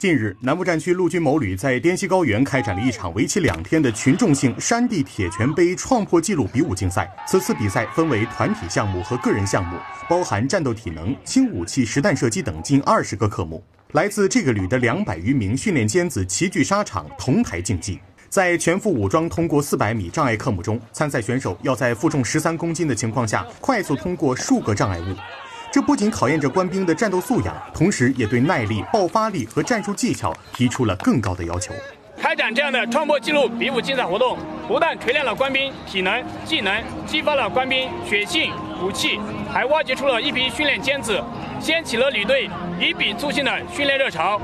近日，南部战区陆军某旅在滇西高原开展了一场为期两天的群众性山地铁拳杯创破纪录比武竞赛。此次比赛分为团体项目和个人项目，包含战斗体能、轻武器实弹射击等近二十个科目。来自这个旅的两百余名训练尖子齐聚沙场，同台竞技。在全副武装通过四百米障碍科目中，参赛选手要在负重十三公斤的情况下，快速通过数个障碍物。这不仅考验着官兵的战斗素养，同时也对耐力、爆发力和战术技巧提出了更高的要求。开展这样的创破纪录比武竞赛活动，不但锤炼了官兵体能、技能，激发了官兵血性、武器，还挖掘出了一批训练尖子，掀起了旅队以笔促进的训练热潮。